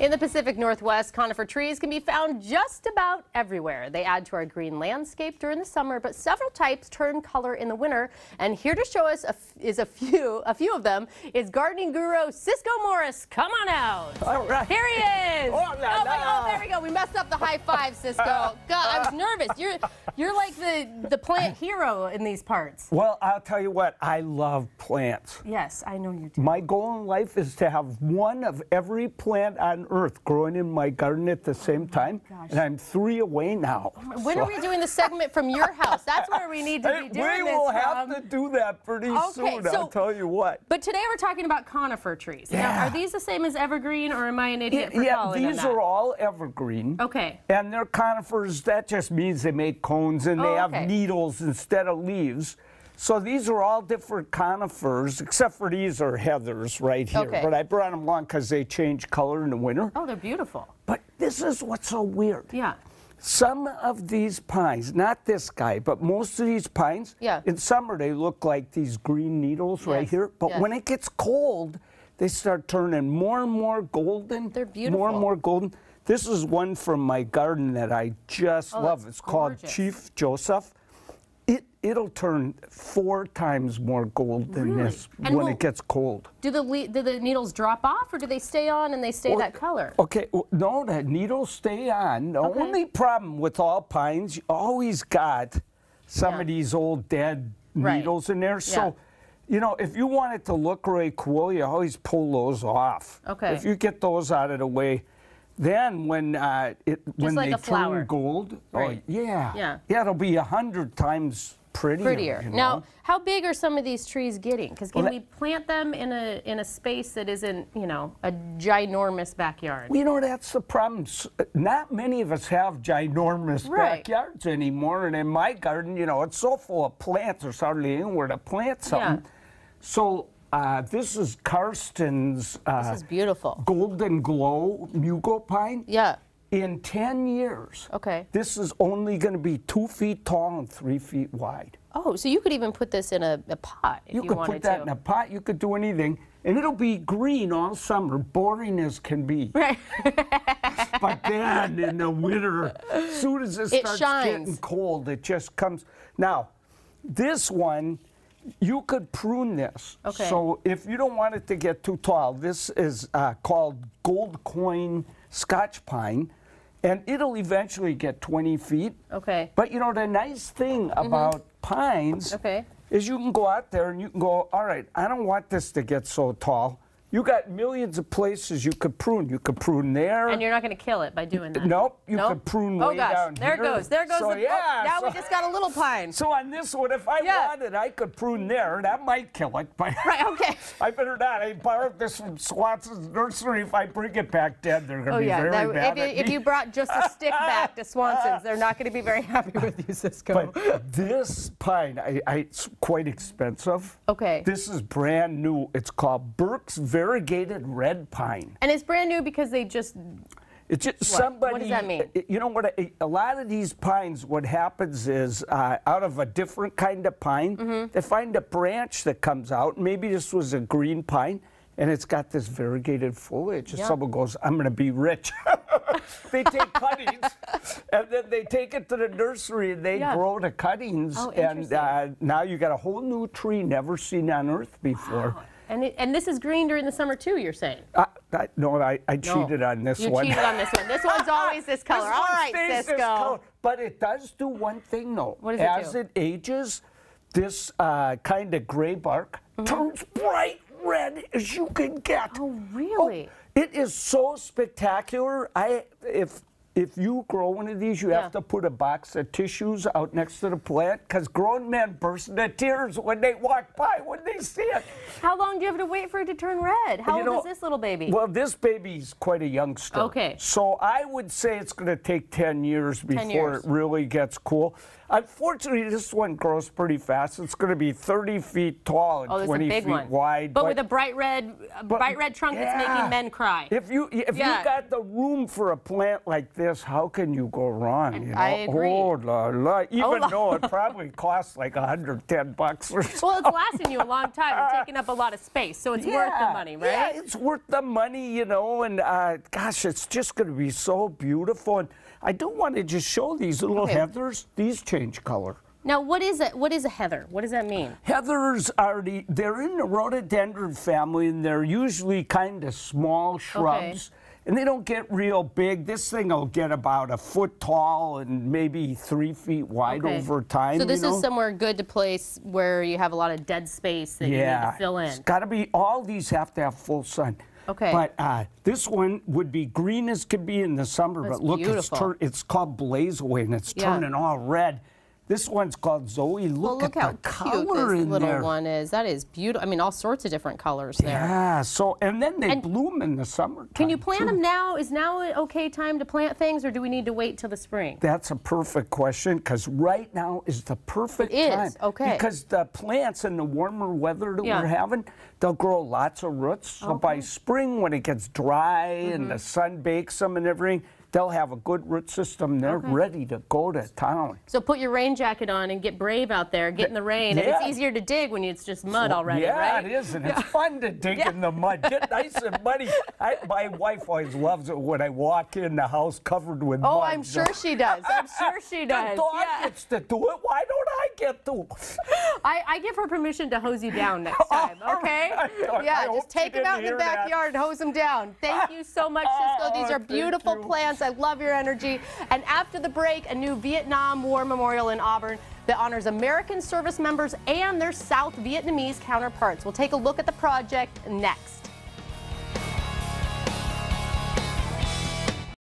In the Pacific Northwest, conifer trees can be found just about everywhere. They add to our green landscape during the summer, but several types turn color in the winter. And here to show us a is a few, a few of them is gardening guru Ciscoe Morris. Come on out. All right. Here he is. Oh, la, oh, la. oh, there we go. We messed up the high five, Ciscoe. God, I was nervous. You're you're like the the plant hero in these parts. Well, I'll tell you what, I love plants. Yes, I know you do. My goal in life is to have one of every plant on earth growing in my garden at the same time. Oh. And I'm three away now. When So- are we doing the segment from your house? That's where we need to be doing this we this will have from. to do that pretty Okay, soon, so- I'll tell you what. But today we're talking about conifer trees. Now, are these the same as evergreen, or am I an idiot for yeah, them these are all evergreen. Okay. And they're conifers, that just means they make cones and they Oh, have okay. needles instead of leaves. So these are all different conifers, except for these are heathers right here. Okay. But I brought them along because they change color in the winter. Oh, they're beautiful. But this is what's so weird. Yeah. Some of these pines, not this guy, but most of these pines, Yeah. in summer they look like these green needles right here. But yes. when it gets cold, they start turning more and more golden. They're beautiful. More and more golden. This is one from my garden that I just Oh, love. It's called. Chief Joseph. It, it'll turn four times more gold than Really? this And when will- it gets cold. Do the do the needles drop off, or do they stay on and they stay that color? Okay, no, the needles stay on. The Okay. only problem with all pines, you always got some Yeah. of these old dead Right. needles in there. So, Yeah. you know, if you want it to look really cool, you always pull those off. Okay. If you get those out of the way, then when uh, it when like they turn gold, Right. oh yeah, Yeah. yeah, it'll be a hundred times prettier. Prettier. you Now, how big are some of these trees getting? Because can Well, we plant them in a in a space that isn't, you know, a ginormous backyard? Well, you know, that's the problem. Not many of us have ginormous Right. backyards anymore. And in my garden, you know, it's so full of plants, there's hardly anywhere to plant something. Yeah. So uh, this is Karsten's uh, this is beautiful. Golden Glow Mugo Pine. Yeah. In 10 years, Okay. this is only going to be two feet tall and three feet wide. Oh, so you could even put this in a, a pot if You you, could put that to. in a pot, you could do anything, and it'll be green all summer, boring as can be. Right. But then in the winter, as soon as it It starts shines. getting cold, it just comes. Now, this one, you could prune this. Okay. So if you don't want it to get too tall, this is uh, called gold coin Scotch pine, and it'll eventually get 20 feet. Okay. But you know, the nice thing about pines Mm-hmm. Okay. is you can go out there and you can go, all right, I don't want this to get so tall. You got millions of places you could prune. You could prune there. And you're not going to kill it by doing that. Nope, you Nope. could prune Oh way gosh, down there it here. goes. There goes So, the. oh, yeah, now we just got a little pine. So on this one, if I Yeah. wanted, I could prune there. And that might kill it, but Right. Okay. I better not. I borrowed this from Swanson's nursery. If I bring it back dead, they're going to Oh be yeah. very that- mad if, you, if you brought just a stick back to Swanson's, they're not going to be very happy with you, Ciscoe. But this pine, I, I, it's quite expensive. Okay. This is brand new. It's called Burke's Variegated Red Pine. and it's brand new because they just. It's just What? somebody. What does that mean? You know what? A, a lot of these pines, what happens is, uh, out of a different kind of pine, Mm-hmm. they find a branch that comes out. Maybe this was a green pine, and it's got this variegated foliage. And Yeah. someone goes, "I'm going to be rich." they take cuttings, and then they take it to the nursery, and they Yeah. grow the cuttings, Oh, and uh, now you got a whole new tree never seen on Earth before. And it, and this is green during the summer too. You're saying. Uh, I, no, I, I No. cheated on this you one. cheated on this one. This one's always this color. This All this Ciscoe. But it does do one thing, though. What does it As do? it ages, this uh, kind of gray bark turns bright red as you can get. Oh, really? it is so spectacular. I if if you grow one of these, you Yeah. have to put a box of tissues out next to the plant because grown men burst into tears when they walk by when they see it. How long do you have to wait for it to turn red? How You old know, is this little baby? Well, this baby's quite a youngster. Okay. So I would say it's going to take 10 years before years. it really gets cool. Unfortunately, this one grows pretty fast. It's going to be 30 feet tall and Oh, there's a 20 big feet one. wide. But, with a bright red, a bright red trunk that's yeah. making men cry. If you if Yeah. you got the room for a plant like this, how can you go wrong? You know? I agree. Oh la la! Even la- though it probably costs like 110 bucks or so. well, it's lasting you a long time and taking up a lot of space, so it's worth the money, right? Yeah, it's worth the money, you know, and uh, gosh, it's just going to be so beautiful. And I don't want to just show these little Okay. heathers. These change color. Now, what is it? What is a heather? What does that mean? Heathers are the, they're in the rhododendron family, and they're usually kind of small shrubs. And they don't get real big. This thing will get about a foot tall and maybe three feet wide Okay. over time. So this you know? is somewhere good to place where you have a lot of dead space that you need to fill in. It's got to be, all these have to have full sun. Okay. But uh, this one would be green as could be in the summer, That's but look, it's, beautiful. it's called Blaze Away and it's Yeah. turning all red. This one's called Zoe. Look, Well, look at how the cute color this in little there. one is. That is beautiful. I mean, all sorts of different colors there. Yeah, so, and then they And bloom in the summer. Can you plant them now? Is now an okay time to plant things, or do we need to wait till the spring? That's a perfect question because right now is the perfect It is, time. okay. Because the plants in the warmer weather that Yeah. we're having, they'll grow lots of roots. So by spring, when it gets dry and Mm-hmm. the sun bakes them and everything, they'll have a good root system. They're ready to go to town. So put your rain jacket on and get brave out there, get in the rain. And it's easier to dig when it's just mud already, yeah, right? it is, and it's fun to dig Yeah. in the mud. Get nice and muddy. I, my wife always loves it when I walk in the house covered with oh, mud. Oh, I'm so- sure she does. I'm sure she does. The dog Yeah. gets to do it. Why don't I get to? I, I give her permission to hose you down next oh, time, okay? I- yeah, just take them out in the hear that. backyard and hose them down. Thank you so much, Ciscoe. Oh, These Oh, are beautiful plants. I love your energy. And after the break, a new Vietnam War Memorial in Auburn that honors American service members and their South Vietnamese counterparts. We'll take a look at the project next.